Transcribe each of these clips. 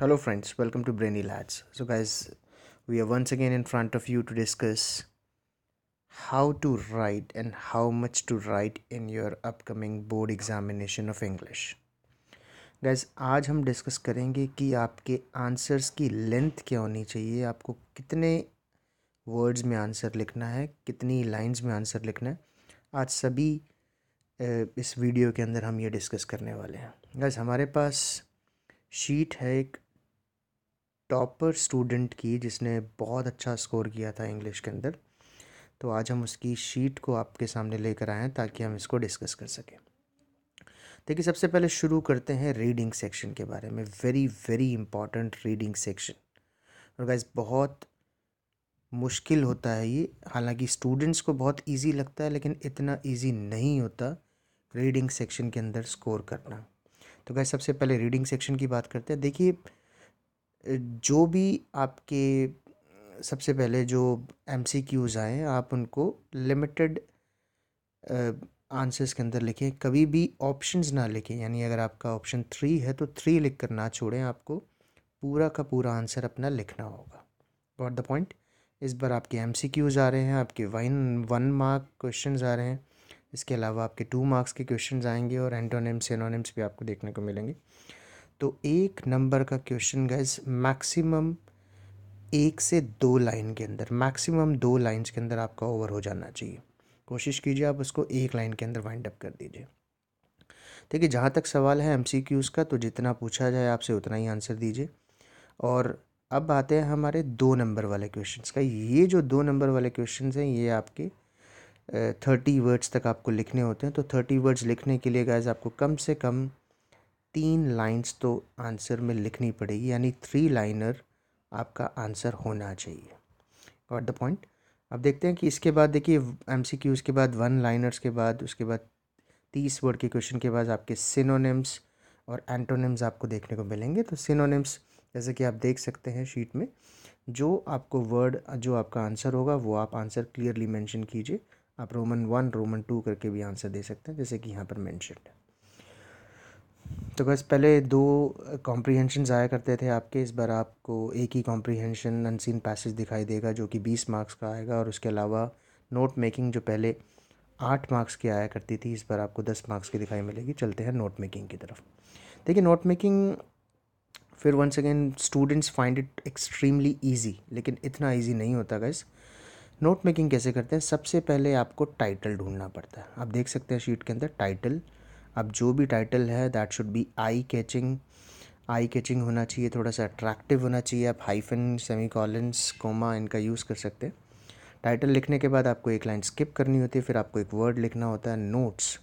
Hello, friends. Welcome to Brainy Lads. So, guys, we are once again in front of you to discuss how to write and how much to write in your upcoming board examination of English. Guys आज हम discuss करेंगे कि आपके answers की length क्या होनी चाहिए आपको कितने वर्ड्स में आंसर लिखना है कितनी लाइंस में आंसर लिखना है आज सभी इस वीडियो के अंदर हम ये डिस्कस करने वाले हैं गैस हमारे पास शीट है एक टॉपर स्टूडेंट की जिसने बहुत अच्छा स्कोर किया था इंग्लिश के अंदर। तो आज हम उसकी शीट को आपके सामने लेकर आए हैं ताकि हम इसको डिस्कस कर सकें। देखिए, सबसे पहले शुरू करते हैं रीडिंग सेक्शन के बारे में। Very very important reading section. और गाइज़ बहुत मुश्किल होता है ये। हालाँकि स्टूडेंट्स को बहुत इजी लगता है, लेकिन इतना इजी नहीं होता रीडिंग सेक्शन के अंदर स्कोर करना। तो गाइज़ सबसे पहले रीडिंग सेक्शन की बात करते हैं। देखिए जो भी आपके सबसे पहले जो एम सी क्यूज़ आए, आप उनको लिमिटेड आंसर्स के अंदर लिखें। कभी भी ऑप्शंस ना लिखें, यानी अगर आपका ऑप्शन थ्री है तो थ्री लिख कर ना छोड़ें। आपको पूरा का पूरा आंसर अपना लिखना होगा। वॉट द पॉइंट इस बार आपके एम सी क्यूज़ आ रहे हैं, आपके वन वन मार्क क्वेश्चन आ रहे हैं। इसके अलावा आपके टू मार्क्स के क्वेश्चन आएँगे और एंटोनिम्स एनोनिम्स भी आपको देखने को मिलेंगे। तो एक नंबर का क्वेश्चन गैस मैक्सिमम एक से दो लाइन के अंदर मैक्सिमम दो लाइंस के अंदर आपका ओवर हो जाना चाहिए। कोशिश कीजिए आप उसको एक लाइन के अंदर वाइंड अप कर दीजिए। देखिए, जहाँ तक सवाल है एम का तो जितना पूछा जाए आपसे उतना ही आंसर दीजिए। और अब आते हैं हमारे दो नंबर वाले क्वेश्चंस का। ये जो दो नंबर वाले क्वेश्चंस हैं, ये आपके थर्टी वर्ड्स तक आपको लिखने होते हैं। तो थर्टी वर्ड्स लिखने के लिए गाइज़ आपको कम से कम तीन लाइंस तो आंसर में लिखनी पड़ेगी, यानी थ्री लाइनर आपका आंसर होना चाहिए। गॉट द पॉइंट अब देखते हैं कि इसके बाद, देखिए एम सी क्यूज़ के बाद वन लाइनर्स के बाद, उसके बाद तीस वर्ड के क्वेश्चन के बाद आपके सिनोनिम्स और एंटोनिम्स आपको देखने को मिलेंगे। तो सिनोनिम्स जैसे कि आप देख सकते हैं शीट में, जो आपको वर्ड जो आपका आंसर होगा, वो आप आंसर क्लियरली मेंशन कीजिए। आप रोमन वन रोमन टू करके भी आंसर दे सकते हैं, जैसे कि यहाँ पर मैंशन है तो बस पहले दो कॉम्प्रीहेंशन आया करते थे आपके। इस बार आपको एक ही कॉम्प्रीहेंशन अनसीन पैसेज दिखाई देगा, जो कि बीस मार्क्स का आएगा, और उसके अलावा नोट मेकिंग जो पहले आठ मार्क्स की आया करती थी, इस बार आपको दस मार्क्स की दिखाई मिलेगी। चलते हैं नोट मेकिंग की तरफ़। देखिए नोट मेकिंग फिर once again students find it extremely easy लेकिन इतना ईजी नहीं होता गैस नोट मेकिंग कैसे करते हैं? सबसे पहले आपको टाइटल ढूंढना पड़ता है। आप देख सकते हैं शीट के अंदर टाइटल अब जो भी टाइटल है that should be eye catching eye catching होना चाहिए, थोड़ा सा अट्रैक्टिव होना चाहिए, आप हाइफन सेमी कॉलन्स कोमा इनका यूज़ कर सकते हैं। टाइटल लिखने के बाद आपको एक लाइन स्किप करनी होती है, फिर आपको एक वर्ड लिखना होता है नोट्स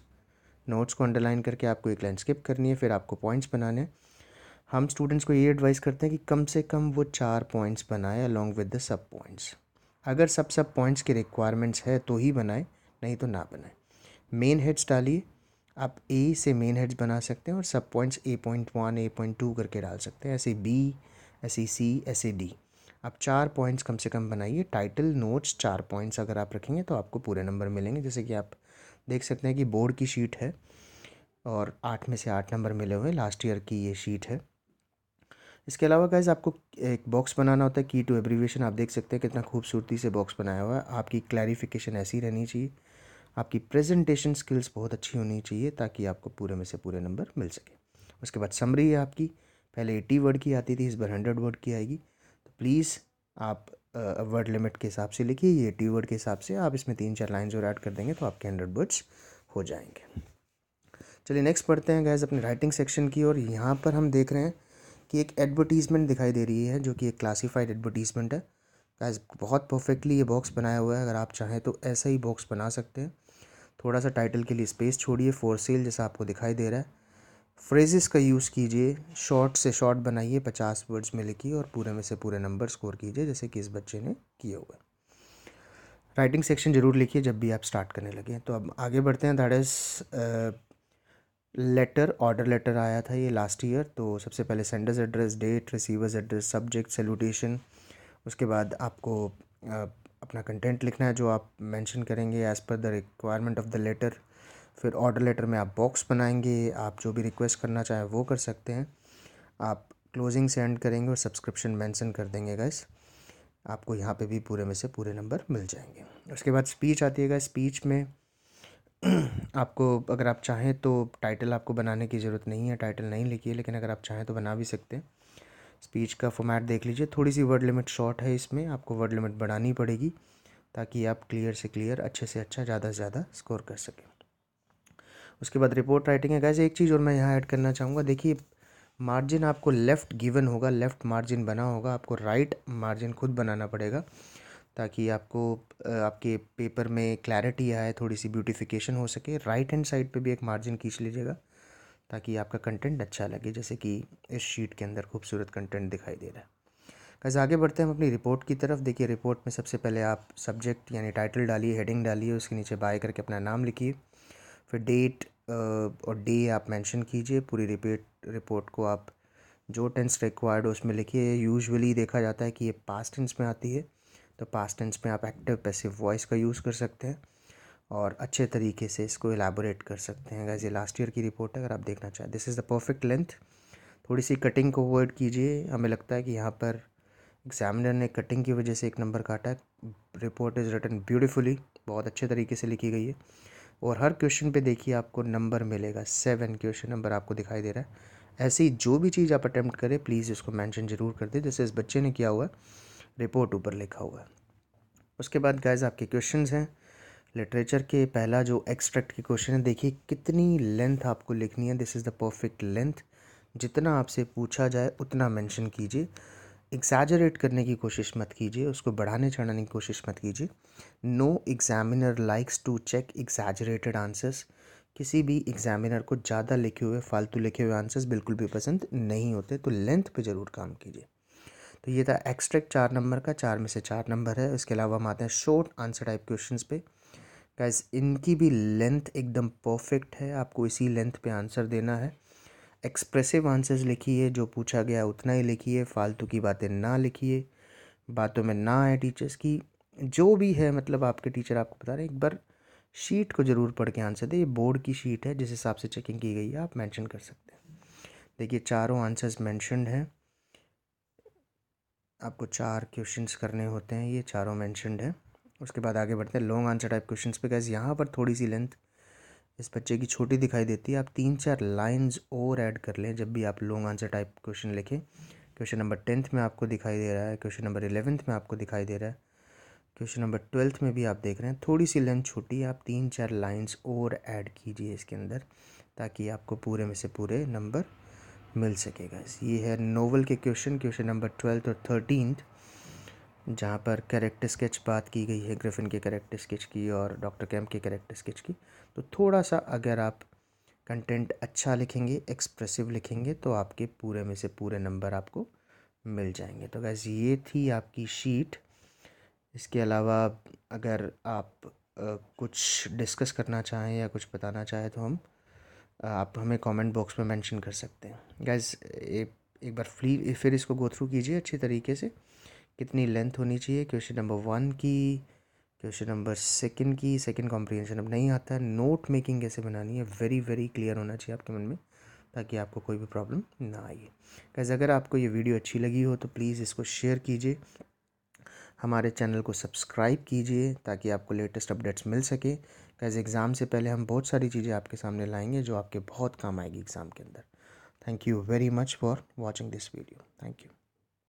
नोट्स को अंडरलाइन करके आपको एक लाइन स्किप करनी है, फिर आपको पॉइंट्स बनाने हैं। हम स्टूडेंट्स को ये एडवाइस करते हैं कि कम से कम वो चार पॉइंट्स बनाए along with the sub points अगर सब सब पॉइंट्स की रिक्वायरमेंट्स है तो ही बनाए, नहीं तो ना बनाए। मेन हेड्स डालिए आप ए से मेन हेड्स बना सकते हैं और sub points A point one A point two करके डाल सकते हैं। ऐसे बी ऐसे सी ऐसे डी आप चार पॉइंट्स कम से कम बनाइए। टाइटल नोट्स चार पॉइंट्स अगर आप रखेंगे तो आपको पूरे नंबर मिलेंगे। जैसे कि आप देख सकते हैं कि बोर्ड की शीट है और आठ में से आठ नंबर मिले हुए लास्ट ईयर की ये शीट है। इसके अलावा गाइज़ आपको एक बॉक्स बनाना होता है। की टू एब्रीवेशन आप देख सकते हैं कितना खूबसूरती से बॉक्स बनाया हुआ है। आपकी क्लैरिफिकेशन ऐसी रहनी चाहिए। आपकी प्रेजेंटेशन स्किल्स बहुत अच्छी होनी चाहिए ताकि आपको पूरे में से पूरे नंबर मिल सके। उसके बाद समरी है आपकी। पहले एट्टी वर्ड की आती थी, इस बार हंड्रेड वर्ड की आएगी। तो प्लीज़ आप वर्ड लिमिट के हिसाब से लिखिए। ये एट्टी वर्ड के हिसाब से आप इसमें तीन चार लाइन्स और ऐड कर देंगे तो आपके हंड्रेड वर्ड्स हो जाएँगे। चलिए नेक्स्ट पढ़ते हैं गैज़ अपने राइटिंग सेक्शन की और यहाँ पर हम देख रहे हैं कि एक एडवर्टीज़मेंट दिखाई दे रही है, जो कि एक क्लासीफाइड एडवर्टीज़मेंट है। गैज़ बहुत परफेक्टली ये बॉक्स बनाया हुआ है। अगर आप चाहें तो ऐसा ही बॉक्स बना सकते हैं। थोड़ा सा टाइटल के लिए स्पेस छोड़िए फोर सेल जैसा आपको दिखाई दे रहा है। फ्रेजेस का यूज़ कीजिए शॉर्ट से शॉर्ट बनाइए, पचास वर्ड्स में लिखिए और पूरे में से पूरे नंबर स्कोर कीजिए, जैसे कि इस बच्चे ने किए हुए राइटिंग सेक्शन ज़रूर लिखिए जब भी आप स्टार्ट करने लगे तो अब आगे बढ़ते हैं। That is letter order letter आया था ये लास्ट ईयर तो सबसे पहले sender's address date receiver's address subject salutation उसके बाद आपको अपना कंटेंट लिखना है जो आप मेंशन करेंगे as per the requirement of the letter फिर ऑर्डर लेटर में आप बॉक्स बनाएँगे, आप जो भी रिक्वेस्ट करना चाहें वो कर सकते हैं। आप क्लोजिंग से एंड करेंगे और सब्सक्रिप्शन मेंशन कर देंगे गैस आपको यहाँ पे भी पूरे में से पूरे नंबर मिल जाएँगे। उसके बाद स्पीच आती है गैस स्पीच में आपको अगर आप चाहें तो टाइटल आपको बनाने की ज़रूरत नहीं है टाइटल नहीं लिखिए लेकिन अगर आप चाहें तो बना भी सकते हैं। स्पीच का फॉर्मेट देख लीजिए। थोड़ी सी वर्ड लिमिट शॉर्ट है इसमें, आपको वर्ड लिमिट बढ़ानी पड़ेगी, ताकि आप क्लियर से क्लियर अच्छे से अच्छा ज़्यादा से ज़्यादा स्कोर कर सकें। उसके बाद रिपोर्ट राइटिंग है। गैस एक चीज़ और मैं यहाँ ऐड करना चाहूँगा। देखिए मार्जिन आपको लेफ़्ट गिवन होगा लेफ़्ट मार्जिन बना होगा। आपको राइट मार्जिन खुद बनाना पड़ेगा, ताकि आपको आपके पेपर में क्लैरिटी आए थोड़ी सी ब्यूटिफिकेशन हो सके। राइट हैंड साइड पे भी एक मार्जिन खींच लीजिएगा। ताकि आपका कंटेंट अच्छा लगे, जैसे कि इस शीट के अंदर खूबसूरत कंटेंट दिखाई दे रहा है। कैसे आगे बढ़ते हैं, हम अपनी रिपोर्ट की तरफ़। देखिए रिपोर्ट में सबसे पहले आप सब्जेक्ट यानी टाइटल डालिए हेडिंग डालिए, उसके नीचे बाय करके अपना नाम लिखिए। फिर डेट और डे आप मेंशन कीजिए। पूरी रिपीट रिपोर्ट को आप जो टेंस रिक्वायर्ड उसमें लिखिए। यूजुअली देखा जाता है कि ये पास्ट टेंस में आती है तो पास्ट टेंस में आप एक्टिव पैसिव वॉइस का यूज़ कर सकते हैं। और अच्छे तरीके से इसको एलाबोरेट कर सकते हैं। गैस ये लास्ट ईयर की रिपोर्ट है, अगर आप देखना चाहें। This is the perfect length थोड़ी सी कटिंग को अवॉइड कीजिए। हमें लगता है कि यहाँ पर एग्जामिनर ने कटिंग की वजह से एक नंबर काटा है। रिपोर्ट इज़ रिटन ब्यूटीफुली बहुत अच्छे तरीके से लिखी गई है। और हर क्वेश्चन पे देखिए आपको नंबर मिलेगा। सेवन क्वेश्चन नंबर आपको दिखाई दे रहा है। ऐसे ही जो भी चीज़ आप अटैम्प्ट करें प्लीज़ इसको मेंशन ज़रूर कर दें। जैसे इस बच्चे ने किया हुआ है। रिपोर्ट ऊपर लिखा हुआ है। उसके बाद गाइज़ आपके क्वेश्चन हैं। लिटरेचर के पहला जो एक्सट्रैक्ट के क्वेश्चन है, देखिए कितनी लेंथ आपको लिखनी है this is the perfect length जितना आपसे पूछा जाए, उतना मेंशन कीजिए। एग्जैजरेट करने की कोशिश मत कीजिए, उसको बढ़ाने चढ़ाने की कोशिश मत कीजिए। No examiner likes to check exaggerated answers किसी भी एग्जामिनर को ज़्यादा लिखे हुए, फालतू लिखे हुए आंसर्स बिल्कुल भी पसंद नहीं होते तो लेंथ पे ज़रूर काम कीजिए। तो ये था एक्सट्रैक्ट चार नंबर का, चार में से चार नंबर है, इसके अलावा हम आते हैं शॉर्ट आंसर टाइप क्वेश्चंस पे। गैस इनकी भी लेंथ एकदम परफेक्ट है। आपको इसी लेंथ पे आंसर देना है। एक्सप्रेसिव आंसर्स लिखिए, जो पूछा गया उतना ही लिखिए। फालतू की बातें ना लिखिए। बातों में ना आए टीचर्स की। जो भी है मतलब आपके टीचर आपको बता रहे हैं, एक बार शीट को ज़रूर पढ़ के आंसर दे। ये बोर्ड की शीट है, जिस हिसाब से चेकिंग की गई है, आप मेंशन कर सकते हैं। देखिए, चारों आंसर्स मैंशनड हैं। आपको चार क्वेश्चंस करने होते हैं, ये चारों मैंशनड हैं। उसके बाद आगे बढ़ते हैं। लॉन्ग आंसर टाइप क्वेश्चन पे। गैस यहाँ पर थोड़ी सी लेंथ इस बच्चे की छोटी दिखाई देती है। आप तीन चार लाइंस और ऐड कर लें जब भी आप लॉन्ग आंसर टाइप क्वेश्चन लिखें। क्वेश्चन नंबर टेंथ में आपको दिखाई दे रहा है। क्वेश्चन नंबर इलेवेंथ में आपको दिखाई दे रहा है। क्वेश्चन नंबर ट्वेल्थ में भी आप देख रहे हैं। थोड़ी सी लेंथ छोटी आप तीन चार लाइंस और ऐड कीजिए इसके अंदर ताकि आपको पूरे में से पूरे नंबर मिल सकेगा ये है नोवल के क्वेश्चन क्वेश्चन नंबर ट्वेल्थ और थर्टीनथ जहाँ पर कैरेक्टर स्केच बात की गई है ग्रिफिन के कैरेक्टर स्केच की और डॉक्टर कैम्प के कैरेक्टर स्केच की। तो थोड़ा सा अगर आप कंटेंट अच्छा लिखेंगे एक्सप्रेसिव लिखेंगे तो आपके पूरे में से पूरे नंबर आपको मिल जाएँगे। तो गैस ये थी आपकी शीट इसके अलावा अगर आप आ, कुछ डिस्कस करना चाहें या कुछ बताना चाहें तो हम आप हमें कमेंट बॉक्स में मेंशन कर सकते हैं। गैस एक बार फ्री फिर इसको गो थ्रू कीजिए अच्छी तरीके से। कितनी लेंथ होनी चाहिए? क्वेश्चन नंबर वन की क्वेश्चन नंबर सेकंड की सेकंड कॉम्प्रीहेंशन अब नहीं आता। है नोट मेकिंग कैसे बनानी है? वेरी वेरी क्लियर होना चाहिए आपके मन में, ताकि आपको कोई भी प्रॉब्लम ना आए। कैसे अगर आपको ये वीडियो अच्छी लगी हो तो प्लीज़ इसको शेयर कीजिए। हमारे चैनल को सब्सक्राइब कीजिए, ताकि आपको लेटेस्ट अपडेट्स मिल सके। कैसे एग्ज़ाम से पहले हम बहुत सारी चीज़ें आपके सामने लाएँगे, जो आपके बहुत काम आएगी एग्ज़ाम के अंदर। Thank you very much for watching this video thank you